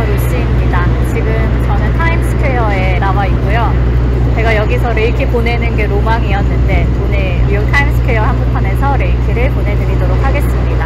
저 루시입니다. 지금 저는 타임스퀘어에 나와 있고요. 제가 여기서 레이키 보내는 게 로망이었는데 오늘 뉴욕 타임스퀘어 한복판에서 레이키를 보내드리도록 하겠습니다.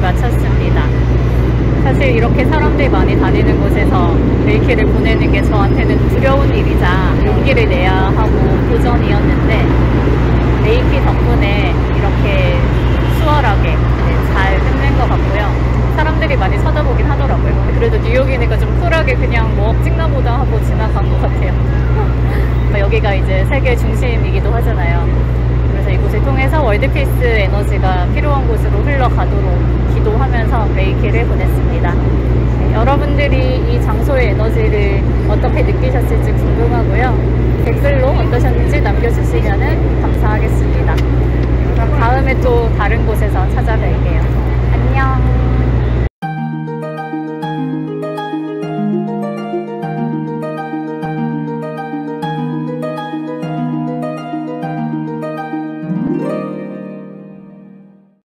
마쳤습니다. 사실 이렇게 사람들이 많이 다니는 곳에서 레이키를 보내는 게 저한테는 두려운 일이자 용기를 내야 하고 도전이었는데 레이키 덕분에 이렇게 수월하게 네, 잘 끝낸 것 같고요. 사람들이 많이 쳐다보긴 하더라고요. 근데 그래도 뉴욕이니까 좀 쿨하게 그냥 뭐 찍나보다 하고 지나간 것 같아요. 여기가 이제 세계 중심이기도 하잖아요. 그래서 이곳을 월드피스 에너지가 필요한 곳으로 흘러가도록 기도하면서 레이키를 보냈습니다. 네, 여러분들이 이 장소의 에너지를 어떻게 느끼셨을지 궁금하고요. 댓글로 어떠셨는지 남겨주시면 감사하겠습니다. 그럼 다음에 또 다른 곳에서 찾아뵐게요. 안녕.